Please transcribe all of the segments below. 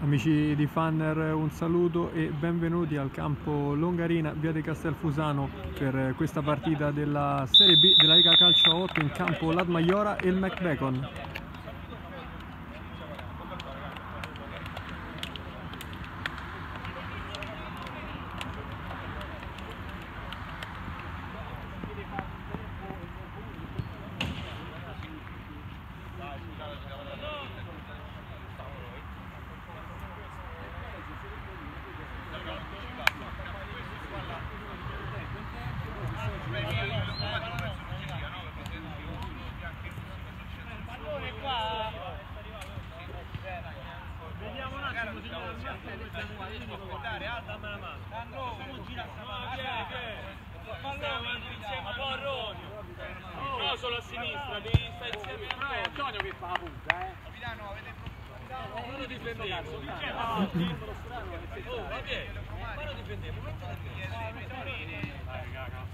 Amici di Fanner un saluto e benvenuti al campo Longarina, via di Castelfusano per questa partita della Serie B della Lega Calcio 8 in campo Ladmaiora e il McBacon. Sinistra, devi stare insieme a me. Antonio che fa la punta, eh. Capitano, avete Ma lo difendevo. Oh, va bene. Ma lo difendevo.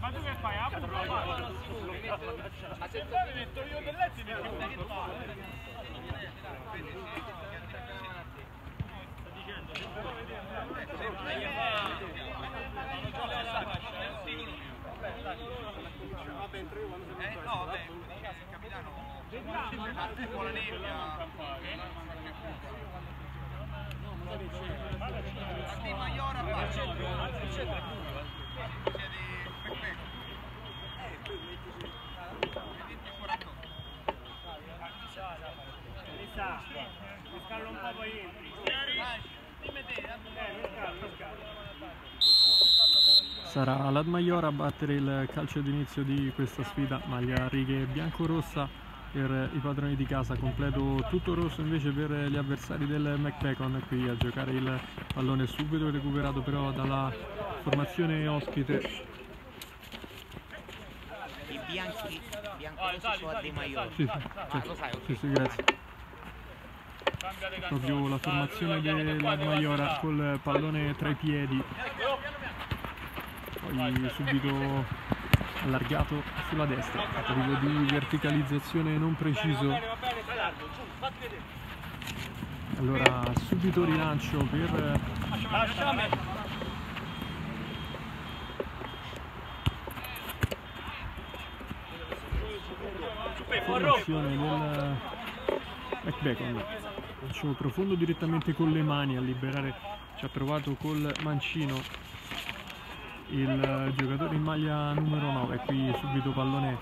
Ma tu che fai? Ah, Ma se poi mi metto io del letto mi metto Eh, no, vabbè, capitano, un po' la nebbia. A di Maiora qua. Siete Pecpeco. Mi sa, mi scallo un po' poi entri. Dimmi te, Eh, mi scallo, mi scallo. Sarà Ladmaiora a battere il calcio d'inizio di questa sfida, maglia a righe bianco-rossa per i padroni di casa, completo tutto rosso invece per gli avversari del McPecon, qui a giocare il pallone subito recuperato però dalla formazione ospite I bianchi, biancorossi sono a De Maior. Sì, sì, Ah, lo sai, ok. sì, sì, grazie. Proprio la formazione della Maiora col pallone tra i piedi. Poi subito allargato sulla destra. Tentativo di verticalizzazione non preciso. Allora subito rilancio per formazione del McBacon lancio profondo direttamente con le mani a liberare ci ha provato col mancino il giocatore in maglia numero 9 qui subito pallone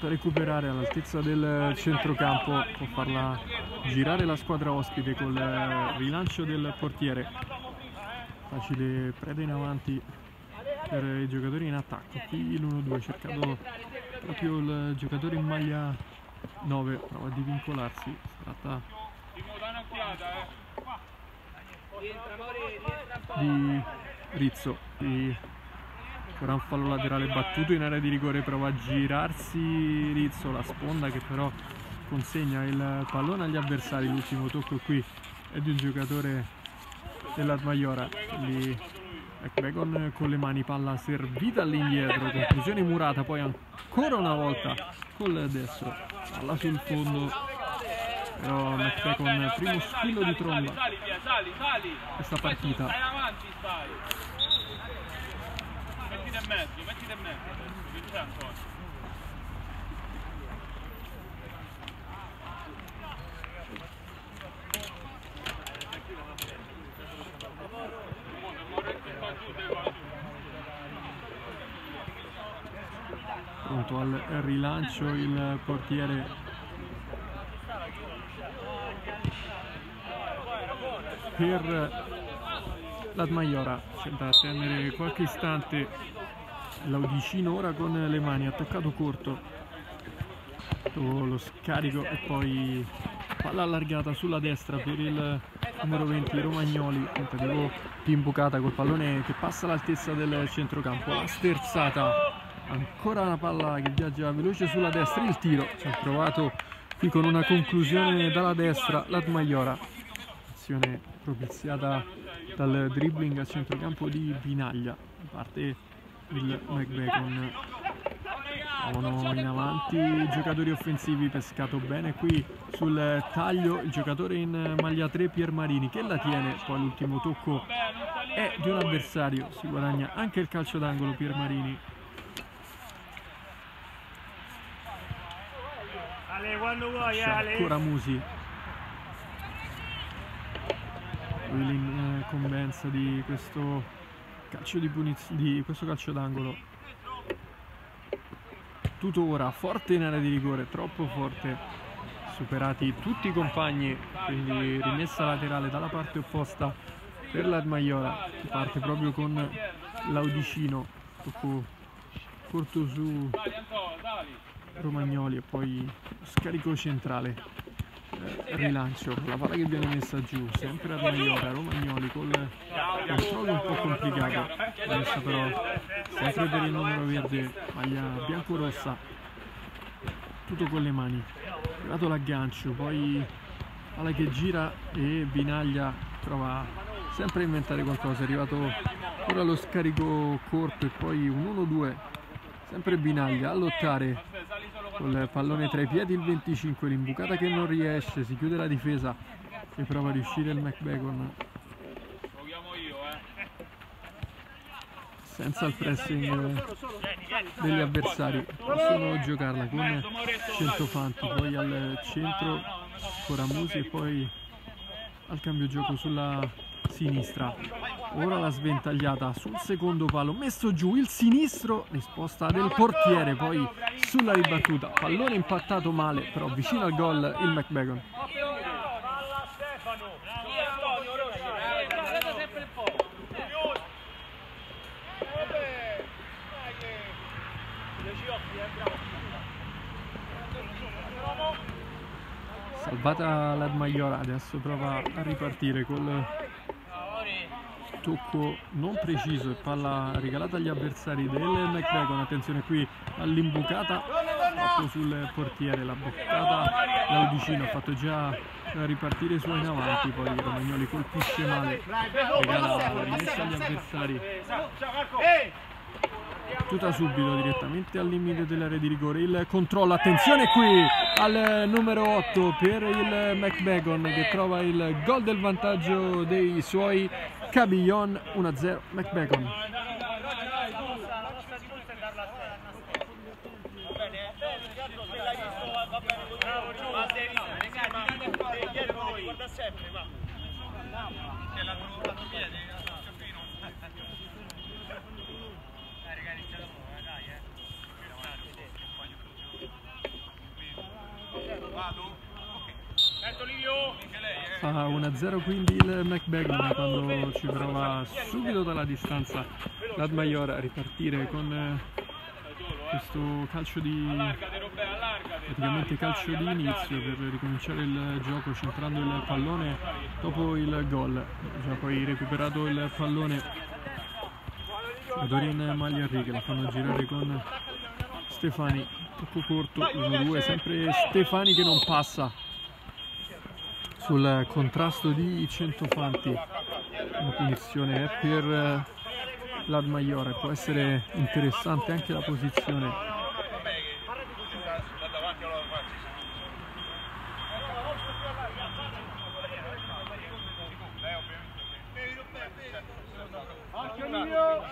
per recuperare all'altezza del centrocampo può farla girare la squadra ospite col rilancio del portiere. Facile preda in avanti per i giocatori in attacco. Qui l'1-2 cercato proprio il giocatore in maglia 9 prova a divincolarsi si tratta di Rizzo di ancora un fallo laterale battuto in area di rigore prova a girarsi Rizzo la sponda che però consegna il pallone agli avversari. L'ultimo tocco qui è di un giocatore dell'Armaiora quindi McBacon con le mani palla servita all'indietro conclusione murata poi ancora una volta col destro palla sul fondo. Però McBacon primo squillo di tromba. Questa partita. Mettiti in mezzo, mettiti in mezzo adesso. Che c'è ancora? pronto al rilancio il portiere per l'Admaiora sembra attendere qualche istante l'Audicino ora con le mani attaccato corto. Lo scarico e poi palla allargata sulla destra per il numero 20 Romagnoli. Tentativo di imbucata col pallone che passa all'altezza del centrocampo. La sterzata. Ancora una palla che viaggia veloce sulla destra. Il tiro. Ci ha provato qui con una conclusione dalla destra. l'Admaiora azione propiziata dal dribbling a centrocampo di Binaglia parte il McBacon Stavano in avanti i giocatori offensivi, pescato bene qui sul taglio il giocatore in maglia 3 Piermarini che la tiene, poi l'ultimo tocco è di un avversario, si guadagna anche il calcio d'angolo Piermarini. Ale, quando vuoi, C'è Ale. ancora Musi. Lui l'incombenza di questo calcio di punizione, di questo calcio d'angolo. Tuttora forte in area di rigore, troppo forte. Superati tutti i compagni, quindi rimessa laterale dalla parte opposta per l'Armaiora, che parte proprio con l'Audicino, tocco corto su Romagnoli e poi scarico centrale rilancio la palla che viene messa giù sempre a Maiora Romagnoli col controllo un po' complicato. Messa però sempre per il numero verde maglia bianco-rossa tutto con le mani. Arrivato l'aggancio poi palla che gira e Binaglia prova sempre a inventare qualcosa. È arrivato ora lo scarico corto e poi un 1-2 sempre Binaglia a lottare col pallone tra i piedi il 25 l'imbucata che non riesce si chiude la difesa e prova a riuscire il McBacon senza il pressing degli avversari. Possono giocarla con Centofanti poi al centro Coramusi e poi al cambio gioco sulla sinistra ora la sventagliata sul secondo palo messo giù il sinistro risposta del portiere poi sulla ribattuta pallone impattato male però vicino al gol il po'. salvata l'Armaiola adesso prova a ripartire col tocco non preciso e palla regalata agli avversari del McBacon attenzione qui all'imbucata sul portiere la boccata Laudicino ha fatto già ripartire suoi in avanti. Poi Romagnoli colpisce male regala la rimessa agli avversari tutta subito direttamente al limite dell'area di rigore. Il controllo attenzione qui al numero 8 per il McBacon che trova il gol del vantaggio dei suoi Cabillon 1-0 McBacon Guarda sempre, va. Che l'ha fatto piede, Sciappino. Dai ragazzi, inizia da poco, dai, eh. Vado? Sento Livio. Dice lei, eh. Fa 1-0 quindi il McBacon quando ci prova subito dalla distanza l'Admaior a ripartire con eh, questo calcio di praticamente calcio di inizio per ricominciare il gioco centrando il pallone dopo il gol. Già poi recuperato il pallone giocatori in maglia righe la fanno girare con Stefani tocco corto 1-2 sempre Stefani che non passa sul contrasto di Centofanti la punizione è per l'Admaiore può essere interessante anche la posizione Vabbè, che da davanti allora faccio. Lei ovviamente. Anche mio.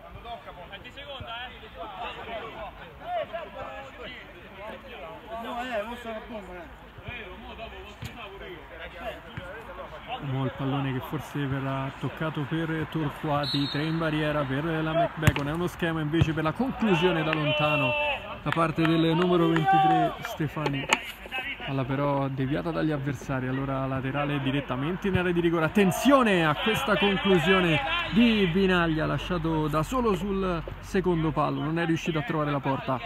Quando tocca poi. 20 secondi, eh. No, eh, non sono bomba, eh. Mo il pallone che forse verrà toccato per Torquati 3 in barriera per la McBacon è uno schema invece per la conclusione da lontano da parte del numero 23 Stefani. Palla però deviata dagli avversari. Allora laterale direttamente in area di rigore. Attenzione a questa conclusione di Binaglia lasciato da solo sul secondo palo. Non è riuscito a trovare la porta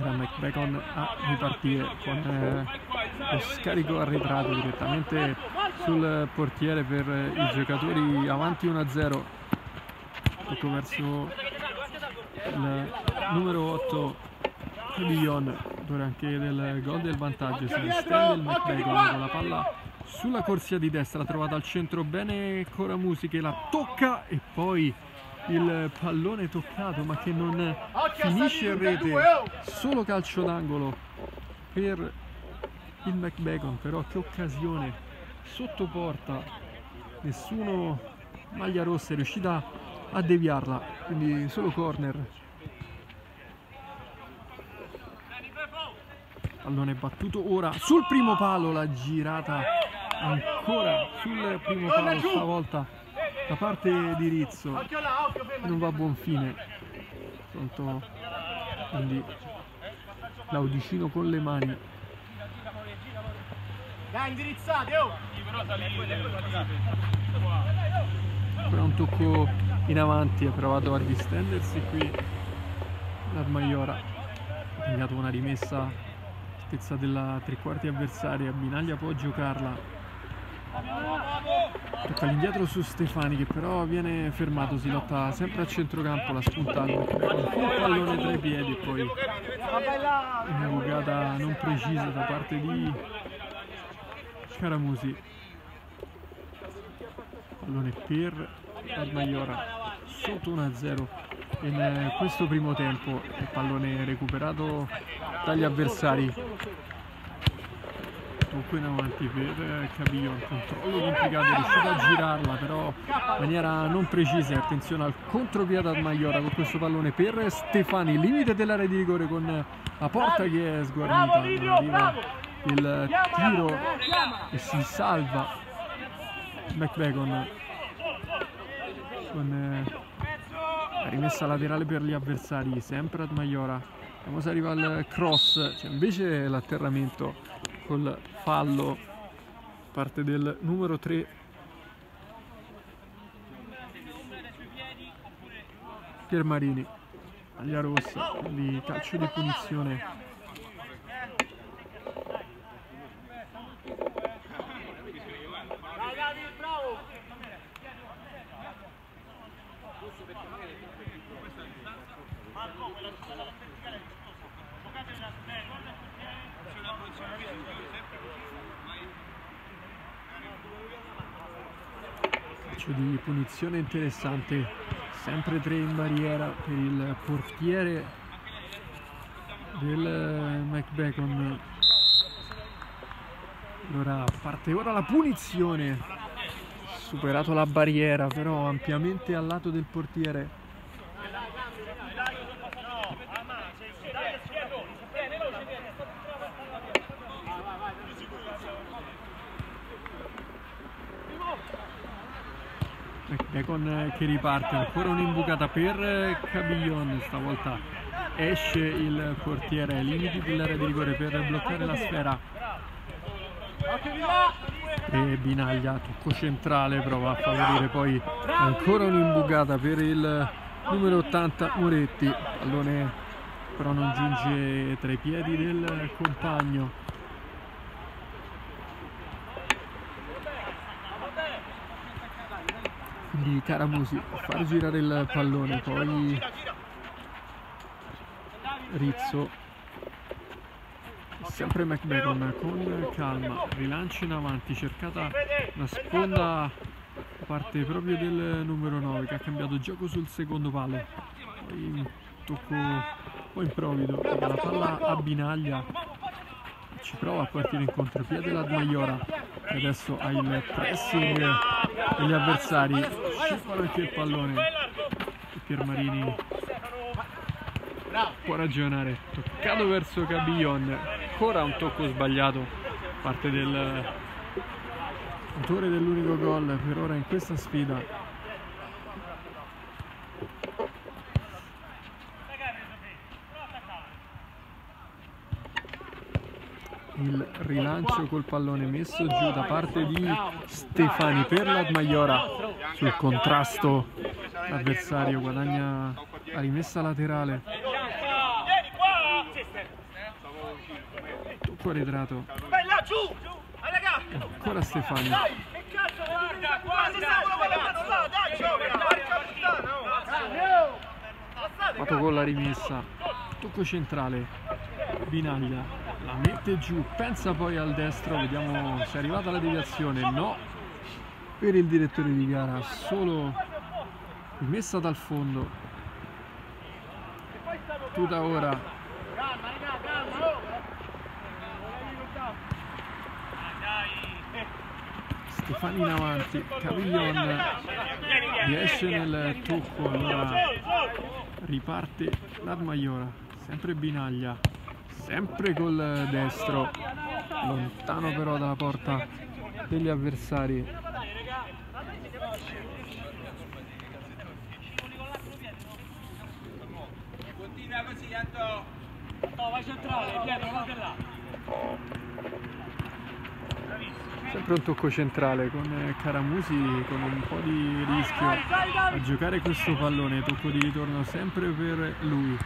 Ora McBacon a ripartire con eh, lo scarico arretrato direttamente sul portiere per i giocatori avanti 1-0 ecco verso il numero 8 Cabillon autore anche del gol del vantaggio si estende il McBacon con la palla sulla corsia di destra, trovata al centro bene Coramusi che la tocca e poi il pallone toccato ma che non finisce in rete, solo calcio d'angolo per il McBacon, però che occasione sotto porta, nessuno maglia rossa è riuscita a deviarla, quindi solo corner. Pallone battuto ora sul primo palo, la girata ancora sul primo palo stavolta da parte di Rizzo non va a buon fine. Pronto? Quindi Laudicino con le mani. Dai, indirizzate, oh! però un tocco in avanti ha provato a distendersi qui. l'Armaiora ha tagliato una rimessa altezza della tre quarti avversaria. Binaglia può giocarla tocca all'indietro su Stefani che però viene fermato si lotta sempre a centrocampo la con un pallone tra i piedi e poi una bucata non precisa da parte di Caramusi pallone per Armaiora sotto 1-0 in eh, questo primo tempo. Il pallone recuperato dagli avversari tocco in avanti per Cabillo il controllo complicato è riuscito a girarla però in maniera non precisa attenzione al contropiede Armaiora con questo pallone per Stefani limite dell'area di rigore con la porta che è sguarnita arriva il tiro e si salva McBacon con eh, la rimessa laterale per gli avversari sempre ad Maiora. Vediamo se arriva al cross c'è invece l'atterramento col fallo parte del numero 3 Piermarini maglia rossa quindi calcio di punizione Dai Davide, bravo! calcio di punizione interessante sempre 3 in barriera per il portiere del eh, McBacon. Allora parte ora la punizione. Superato la barriera però ampiamente al lato del portiere Bacon eh, che riparte. Ancora un'imbucata per eh, Cabillon stavolta esce il portiere limiti dell'area di rigore per bloccare la sfera. E Binaglia tocco centrale prova a favorire poi ancora un'imbucata per il numero 80 Moretti. Pallone però non giunge tra i piedi del compagno di Caramusi far girare il pallone poi Rizzo sempre McBacon con calma rilancio in avanti cercata una sponda da parte proprio del numero 9 che ha cambiato gioco sul secondo palo. Poi un tocco un po' improvvido la palla a binaglia ci prova a partire in contropiede la Maiora adesso ha il pressing degli avversari. Scivola anche il pallone. E Piermarini. Può ragionare. Toccato verso Cabillon ancora un tocco sbagliato. Parte del autore dell'unico gol per ora in questa sfida il rilancio col pallone messo giù da parte di Stefani per la Maiora. Sul contrasto l'avversario guadagna la rimessa laterale. Tocco arretrato. Vai là, giù! Raga! ancora Stefani. Fatto con la rimessa. Tocco centrale. Binaglia la mette giù, pensa poi al destro, vediamo se è arrivata la deviazione, no, per il direttore di gara, solo rimessa dal fondo, tutta ora, Stefani in avanti, Cavillon riesce nel tocco, allora riparte Ladmaiora, sempre Binaglia, sempre col destro, lontano però dalla porta degli avversari. Continua così, Anto. No, vai centrale, Pietro, guarda là. Sempre un tocco centrale con eh, Caramusi con un po' di rischio a giocare questo pallone, tocco di ritorno sempre per lui.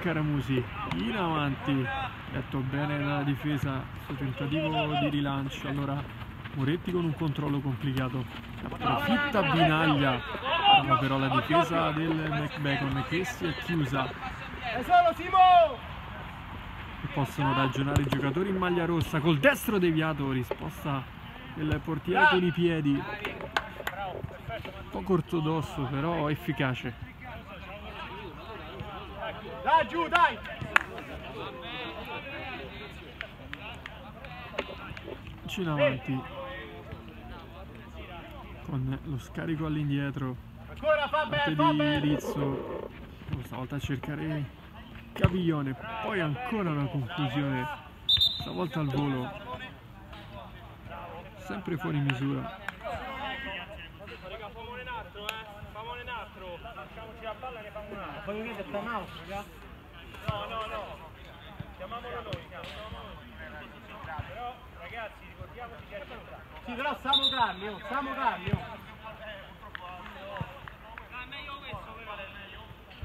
Caramusi in avanti, letto bene dalla difesa, suo tentativo di rilancio. Allora Moretti con un controllo complicato, approfitta Binaglia, però la difesa del McBacon che si è chiusa È solo Simo! e possono ragionare i giocatori in maglia rossa. Col destro deviato risposta del portiere con i piedi poco ortodosso però efficace. Dai giù, dai! in avanti. Con lo scarico all'indietro. Ancora Faber! Rizzo. Stavolta a cercare Caviglione poi ancora una conclusione stavolta al volo sempre fuori misura Raga, famone un altro, eh. Famone un altro. Lasciamoci la palla e ne famo un altro. Poi vedete il time out, raga? No, no, no. Chiamiamolo noi, chiamiamolo noi. Però, ragazzi, ricordiamoci che è. Sì, però siamo calmi, oh, siamo calmi, oh.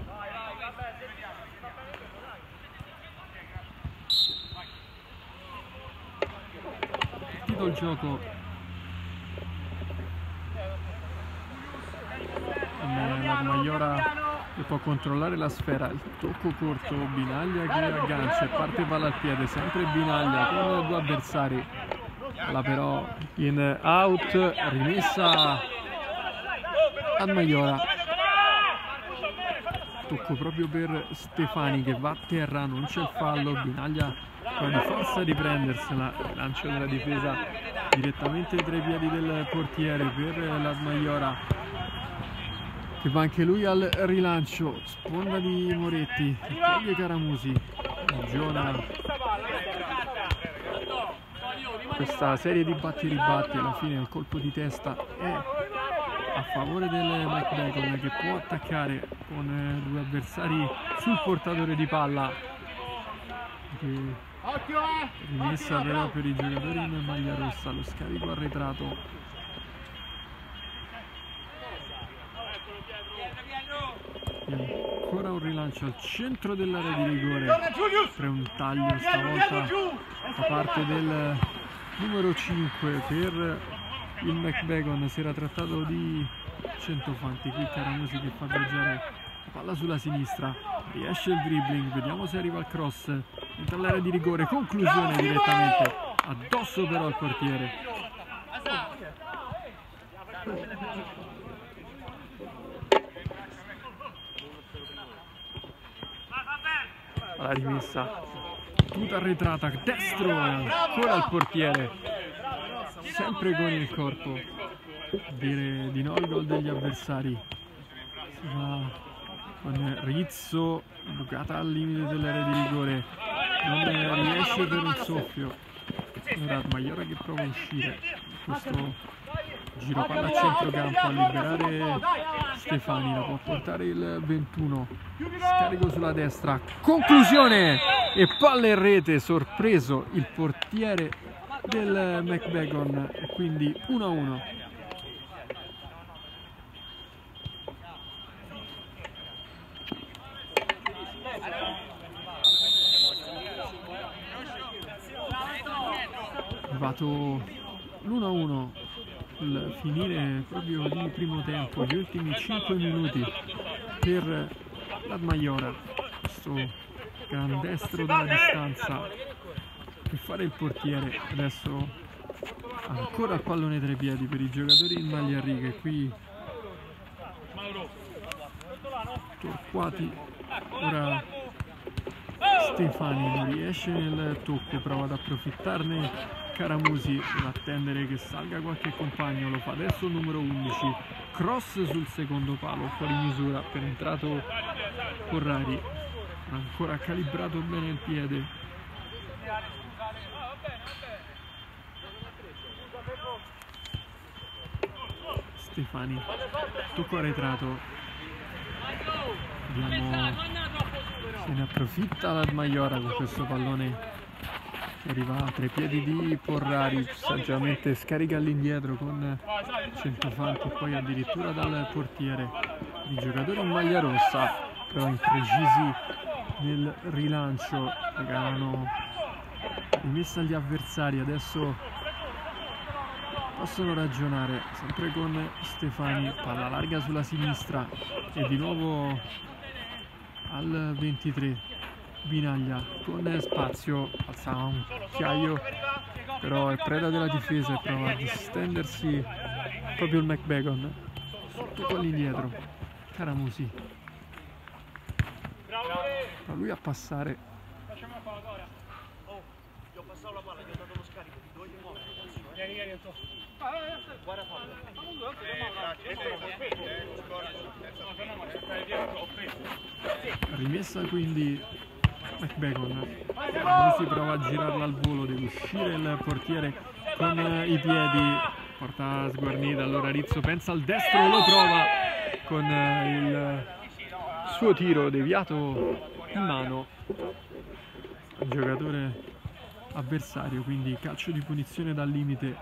Vai, vai, vabbè, se ti va bene quello, partito il gioco. La Maiora che può controllare la sfera il tocco corto Binaglia che aggancia e parte palla al piede sempre Binaglia con due avversari. Palla però in out rimessa a Maiora. Tocco proprio per Stefani che va a terra non c'è fallo Binaglia di forza a riprendersela lancio della difesa direttamente tra i piedi del portiere per la Maiora che va anche lui al rilancio. Sponda di Moretti toglie Caramusi ragiona questa serie di batti e ribatti alla fine il colpo di testa è a favore del Mike che può attaccare con due avversari sul portatore di palla che Occhio, eh! rimessa però per i giocatori in maglia rossa lo scarico arretrato e ancora un rilancio al centro dell'area di rigore. Per un taglio stavolta da parte del numero 5 per il McBacon si era trattato di centofanti qui Caramusi che fa viaggiare la palla sulla sinistra. Riesce il dribbling. Vediamo se arriva il cross entra l'area di rigore conclusione direttamente addosso però al portiere. La rimessa. Tutta arretrata destro ancora il portiere. Sempre con il corpo. Dire di no al gol degli avversari. Si con Rizzo bucata al limite dell'area di rigore non riesce per un soffio. ora Maiora che prova a uscire. Questo giro palla a centrocampo a liberare Stefani la può portare il 21 scarico sulla destra. Conclusione! E palla in rete sorpreso il portiere del McBacon e quindi 1-1 arrivato l'1-1 sul finire proprio di primo tempo gli ultimi 5 minuti per la Maiora questo Scandestro dalla distanza per fare il portiere. Adesso ancora il pallone tra i piedi per i giocatori in maglia righe. Qui Torquati. Ora Stefani non riesce nel tocco, prova ad approfittarne Caramusi deve attendere che salga qualche compagno, lo fa. Adesso il numero 11, cross sul secondo palo, fuori misura, penetrato Corrari, ancora calibrato bene il piede. Stefani, tocco arretrato, vediamo se ne approfitta la Maiora con questo pallone arriva tra i piedi di Porrari, saggiamente scarica all'indietro con Centofanti poi addirittura dal portiere. I giocatori in maglia rossa, però imprecisi nel rilancio, regalano rimessa agli avversari, adesso possono ragionare, sempre con Stefani, palla larga sulla sinistra e di nuovo al 23 Binaglia con spazio alza un chiaio però è preda della difesa e prova a distendersi proprio il McBagon tutto all'indietro Caramusi ma lui a passare Vieni, vieni, Antonio. rimessa quindi McBacon si prova a girarla al volo deve uscire il portiere con i piedi. Porta sguarnita allora Rizzo pensa al destro lo prova con il suo tiro deviato in mano. Al giocatore avversario quindi calcio di punizione dal limite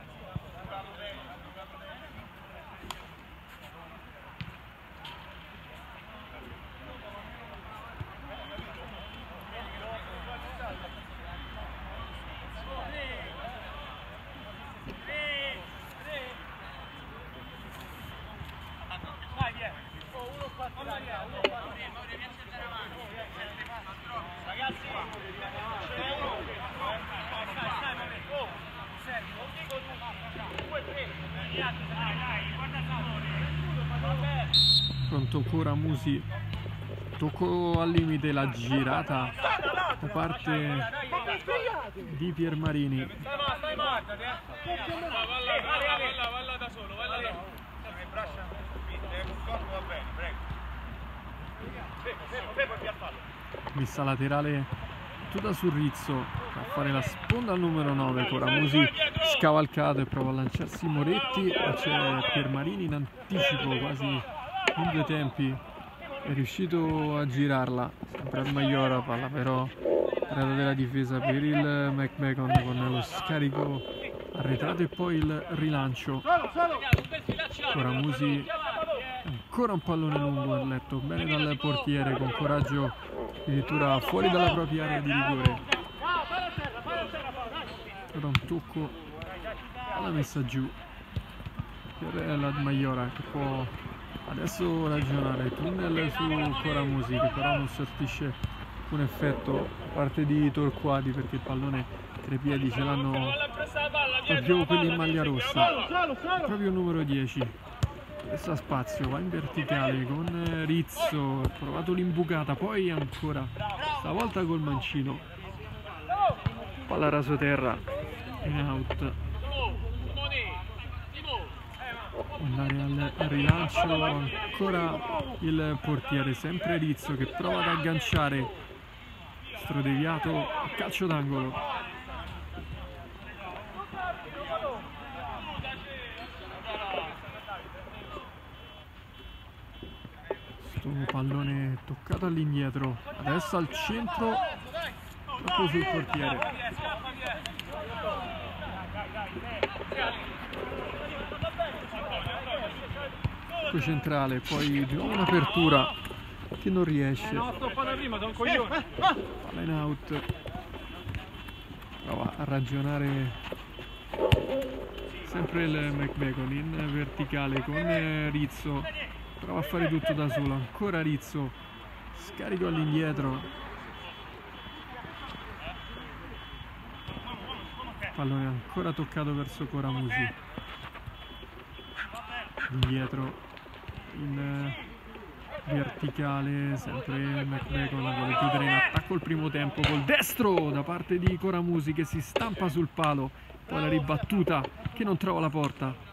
pronto ancora Musi tocco al limite la girata da parte di Piermarini Stai messa laterale tutta sul Rizzo a fare la sponda al numero 9 Coramusi scavalcato e prova a lanciarsi Moretti ma c'è Piermarini in anticipo quasi in due tempi. È riuscito a girarla. Sempre al Maiora palla però rata della difesa per il McBacon con lo scarico arretrato e poi il rilancio. Coramusi ancora un pallone lungo letto bene dal portiere con coraggio addirittura fuori dalla propria area di rigore. Ora un tocco alla messa giù. Per la Maiora che può adesso ragionare. Tunnel su Coramusi che però non sortisce un effetto da parte di Torquati perché il pallone tra i piedi ce l'hanno proprio quelli in maglia rossa. Proprio il numero 10 ha spazio va in verticale con Rizzo. Ha provato l'imbucata poi ancora stavolta col mancino. Palla rasoterra in out. Andare al rilancio ancora il portiere sempre Rizzo che prova ad agganciare. Strodeviato calcio d'angolo sto pallone toccato all'indietro. Adesso al centro proprio sul portiere. Tocco centrale poi di nuovo un'apertura che non riesce. No, stoppata prima, sono un coglione. palla in out. Prova a ragionare sempre il McBacon in verticale con eh, Rizzo prova a fare tutto da solo ancora Rizzo. Scarico all'indietro. Pallone ancora toccato verso Coramusi. Indietro in eh, verticale sempre McBacon vuole chiudere in attacco il primo tempo col destro da parte di Coramusi che si stampa sul palo poi la ribattuta che non trova la porta.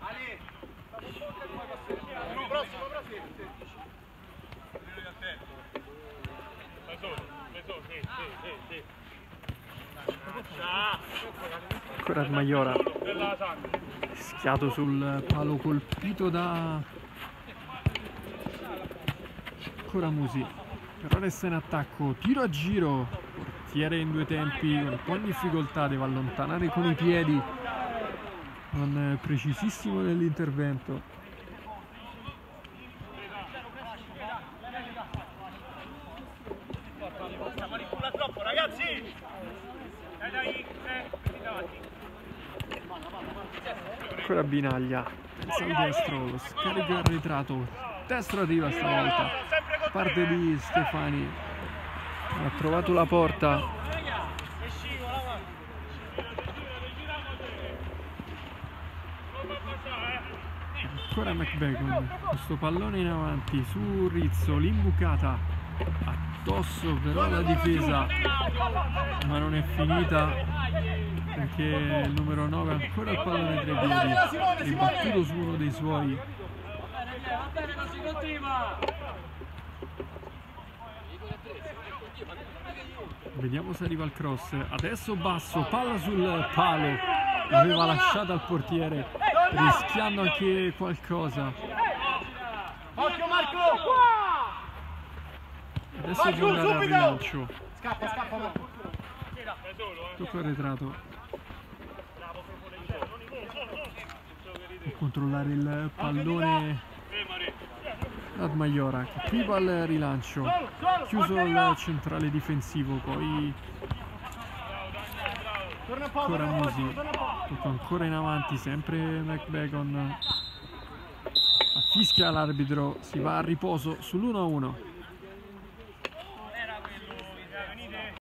Ancora Maiora Bella Sandra. Schiato sul palo colpito da Coramusi. Però resta in attacco. Tiro a giro. Portiere in due tempi. Un po' in difficoltà. Deve allontanare con i piedi. Non precisissimo nell'intervento. Manipula troppo, ragazzi! Dai, dai, eh, lì davanti. Ancora Binaglia. Pensa al destro. Lo scarico arretrato. Destro arriva stavolta. Parte di Stefani. Ha trovato la porta. Ancora McBacon, questo pallone in avanti su Rizzo, l'imbucata addosso però la difesa, ma non è finita perché il numero 9 ha ancora il pallone tra i piedi, ribattuto su uno dei suoi. Vediamo se arriva il cross, adesso basso, palla sul palo, l'aveva lasciata al portiere, rischiando anche qualcosa. Occhio Marco! Adesso al subito! rilancio. Scappa, scappa. Tocco arretrato proprio leggero. Non i non, non. Può controllare il pallone ad Maiora. che Priva al rilancio. Chiuso il centrale difensivo. Poi un po'. Tocca ancora in avanti. Sempre McBacon. Affischia l'arbitro. Si va a riposo sull'1-1.